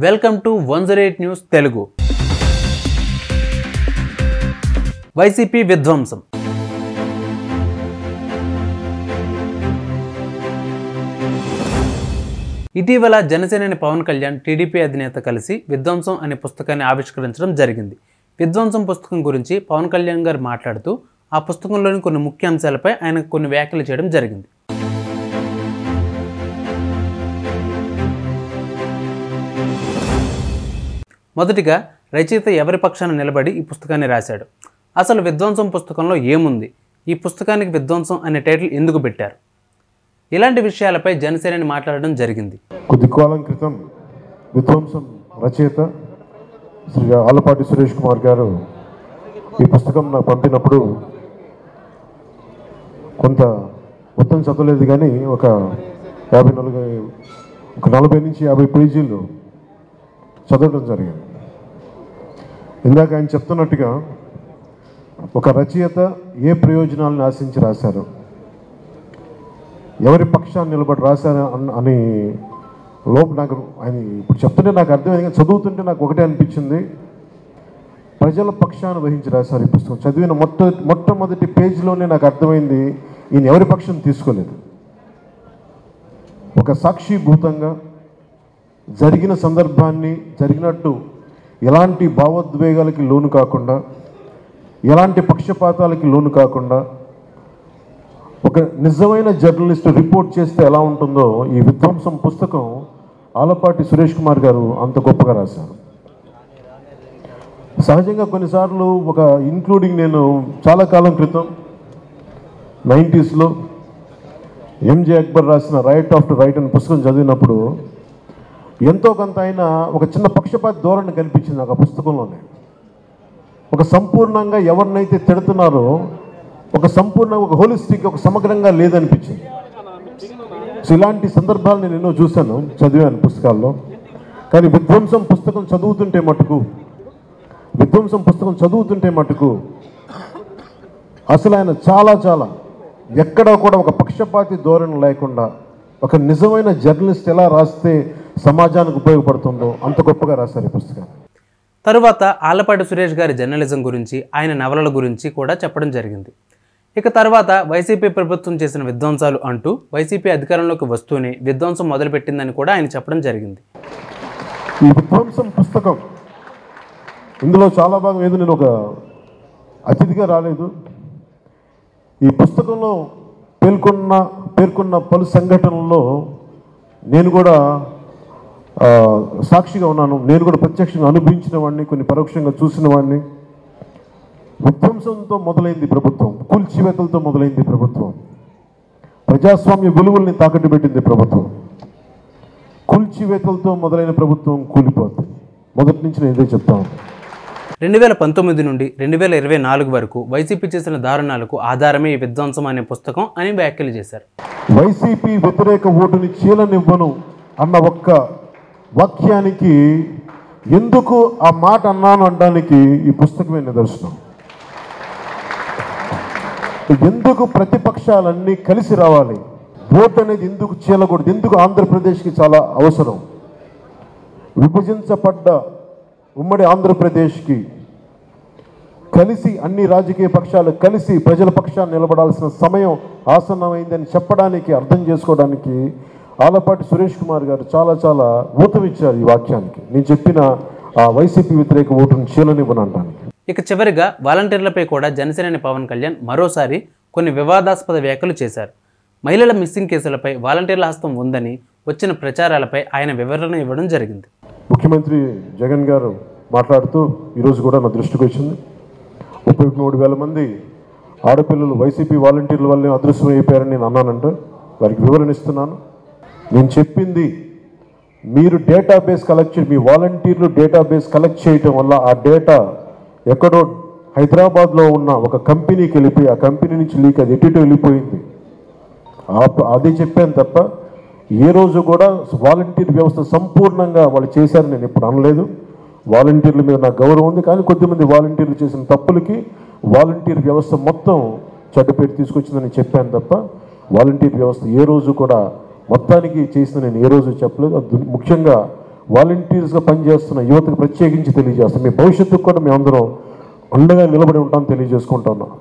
Welcome to one zero eight news Telugu. YCP విధ్వంసం. ఇటీవల జనసేనని Pawan Kalyan TDP అధినేత కలిసి విధ్వంసం అనే పుస్తకాన్ని ఆవిష్కరించడం జరిగింది. విధ్వంసం పుస్తకం గురించి పవన్ కళ్యాణ్ గారు మాట్లాడుతూ ఆ పుస్తకంలోని కొన్ని ముఖ్య అంశాలపై ఆయన కొన్ని వ్యాఖ్యలు చేయడం జరిగింది. మొదటిగా రచయిత ఎవరి పక్షాన నిలబడి ఈ పుస్తకాన్ని రాశాడు? అసలు విధ్వంసం పుస్తకంలో ఏముంది? ఈ పుస్తకానికి విధ్వంసం అనే టైటిల్ ఎందుకు పెట్టారు? ఇలాంటి విషయాలపై జనసేనని మాట్లాడడం జరిగింది. కొద్ది కాలం క్రితం విధ్వంసం రచయిత శ్రీ ఆలపాటి సురేష్ కుమార్ గారు ఈ పుస్తకం నాకు పంపినప్పుడు కొంత మొత్తం చదవలేదు కానీ ఒక యాభై నలభై ఒక నలభై నుంచి యాభై పేజీలు చదవడం జరిగింది. ఇందాక ఆయన చెప్తున్నట్టుగా ఒక రచయిత ఏ ప్రయోజనాలను ఆశించి రాశారు? ఎవరి పక్షాన్ని నిలబడి రాశారు అని లోపు నాకు ఆయన ఇప్పుడు చెప్తుంటే నాకు అర్థమైంది చదువుతుంటే నాకు ఒకటే అనిపించింది. ప్రజల పక్షాన్ని వహించి రాశారు ఈ పుస్తకం. చదివిన మొట్ట మొట్టమొదటి పేజీలోనే నాకు అర్థమైంది ఈయన ఎవరి పక్షం తీసుకోలేదు. ఒక సాక్షిభూతంగా జరిగిన సందర్భాన్ని జరిగినట్టు ఎలాంటి భావోద్వేగాలకి లోను కాకుండా ఎలాంటి పక్షపాతాలకి లోను కాకుండా ఒక నిజమైన జర్నలిస్ట్ రిపోర్ట్ చేస్తే ఎలా ఉంటుందో ఈ విధ్వంసం పుస్తకం ఆలపాటి సురేష్ కుమార్ గారు అంత గొప్పగా రాశారు. సహజంగా కొన్నిసార్లు ఒక ఇంక్లూడింగ్ నేను చాలా కాలం క్రితం నైంటీస్లో ఎంజే అక్బర్ రాసిన రైట్ ఆఫ్ రైట్ అనే పుస్తకం చదివినప్పుడు ఎంతో కొంత ఆయన ఒక చిన్న పక్షపాత ధోరణి కనిపించింది నాకు ఆ పుస్తకంలోనే. ఒక సంపూర్ణంగా ఎవరినైతే తిడుతున్నారో ఒక సంపూర్ణ ఒక హోలిస్టిక్ ఒక సమగ్రంగా లేదనిపించింది. సో ఇలాంటి సందర్భాలు నేను ఎన్నో చూశాను చదివాను పుస్తకాల్లో. కానీ విధ్వంసం పుస్తకం చదువుతుంటే మటుకు విధ్వంసం పుస్తకం చదువుతుంటే మటుకు అసలు ఆయన చాలా చాలా ఎక్కడ కూడా ఒక పక్షపాతి ధోరణి లేకుండా ఒక నిజమైన జర్నలిస్ట్ ఎలా రాస్తే సమాజానికి ఉపయోగపడుతుందో అంత గొప్పగా రాశారు ఈ పుస్తకాన్ని తరువాత ఆలపాటి సురేష్ గారి జర్నలిజం గురించి ఆయన నవలల గురించి కూడా చెప్పడం జరిగింది. ఇక తర్వాత వైసీపీ ప్రభుత్వం చేసిన విధ్వంసాలు అంటూ వైసీపీ అధికారంలోకి వస్తూనే విధ్వంసం మొదలుపెట్టిందని కూడా ఆయన చెప్పడం జరిగింది. ఈ విధ్వంసం పుస్తకం ఇందులో చాలా భాగం ఏదో నేను ఒక అతిథిగా రాలేదు. ఈ పుస్తకంలో పేర్కొన్న పేర్కొన్న పలు సంఘటనల్లో నేను కూడా సాక్షిగా ఉన్నాను. నేను కూడా ప్రత్యక్షంగా అనుభవించిన వాడిని కొన్ని పరోక్షంగా చూసిన వాడిని. విధ్వంసంతో మొదలైంది ప్రభుత్వం. కూల్చివేతలతో మొదలైంది ప్రభుత్వం. ప్రజాస్వామ్య విలువల్ని తాకట్టు పెట్టింది ప్రభుత్వం. కూల్చివేతలతో మొదలైన ప్రభుత్వం కూలిపోతుంది మొదటి నుంచి నేను ఇదే చెప్తాను. రెండు వేల పంతొమ్మిది నుండి రెండు వేల ఇరవై నాలుగు వరకు వైసీపీ చేసిన దారుణాలకు ఆధారమే ఈ విధ్వంసం అనే పుస్తకం అని వ్యాఖ్యలు చేశారు. వైసీపీ వ్యతిరేక ఓటుని చీలనివ్వను అన్న ఒక్క వాక్యానికి ఎందుకు ఆ మాట అన్నాను అనడానికి ఈ పుస్తకమే నిదర్శనం. ఎందుకు ప్రతిపక్షాలన్నీ కలిసి రావాలి? ఓటు అనేది ఎందుకు చీలకూడదు? ఎందుకు ఆంధ్రప్రదేశ్కి చాలా అవసరం? విభజించబడ్డ ఉమ్మడి ఆంధ్రప్రదేశ్కి కలిసి అన్ని రాజకీయ పక్షాలు కలిసి ప్రజల పక్షాన్ని నిలబడాల్సిన సమయం ఆసన్నమైందని చెప్పడానికి అర్థం చేసుకోవడానికి ఆలపాటి సురేష్ కుమార్ గారు చాలా చాలా ఊతమిచ్చారు ఈ వాక్యానికి. నేను చెప్పిన ఆ వైసీపీ వ్యతిరేక ఓటును చీలనివ్వనంటానికి. ఇక చివరిగా వాలంటీర్లపై కూడా జనసేనని పవన్ కళ్యాణ్ మరోసారి కొన్ని వివాదాస్పద వ్యాఖ్యలు చేశారు. మహిళల మిస్సింగ్ కేసులపై వాలంటీర్ల హస్తం ఉందని వచ్చిన ప్రచారాలపై ఆయన వివరణ ఇవ్వడం జరిగింది. ముఖ్యమంత్రి జగన్ గారు మాట్లాడుతూ ఈరోజు కూడా నా దృష్టికి వచ్చింది. ముప్పై మూడు వేల మంది ఆడపిల్లలు వైసీపీ వాలంటీర్ల వల్లే అదృశ్యం అయిపోయారని నేను అన్నానంట వారికి వివరణ ఇస్తున్నాను. నేను చెప్పింది మీరు డేటాబేస్ కలెక్ట్ మీ వాలంటీర్లు డేటాబేస్ కలెక్ట్ చేయటం వల్ల ఆ డేటా ఎక్కడో హైదరాబాద్లో ఉన్న ఒక కంపెనీకి వెళ్ళిపోయి ఆ కంపెనీ నుంచి లీక్ అది ఎటు వెళ్ళిపోయింది. అదే చెప్పాను తప్ప ఏ రోజు కూడా వాలంటీర్ వ్యవస్థ సంపూర్ణంగా వాళ్ళు చేశారని నేను ఇప్పుడు అనలేదు. వాలంటీర్ల మీద నాకు గౌరవం ఉంది కానీ కొద్దిమంది వాలంటీర్లు చేసిన తప్పులకి వాలంటీర్ వ్యవస్థ మొత్తం చెడ్డ తీసుకొచ్చిందని చెప్పాను తప్ప వాలంటీర్ వ్యవస్థ ఏ రోజు కూడా మొత్తానికి చేసిన నేను ఏ రోజు చెప్పలేదు. ముఖ్యంగా వాలంటీర్స్గా పనిచేస్తున్న యువతకు ప్రత్యేకించి తెలియజేస్తాం మీ భవిష్యత్తుకు కూడా మేమందరం అండగా నిలబడి ఉంటాం తెలియజేసుకుంటున్నాం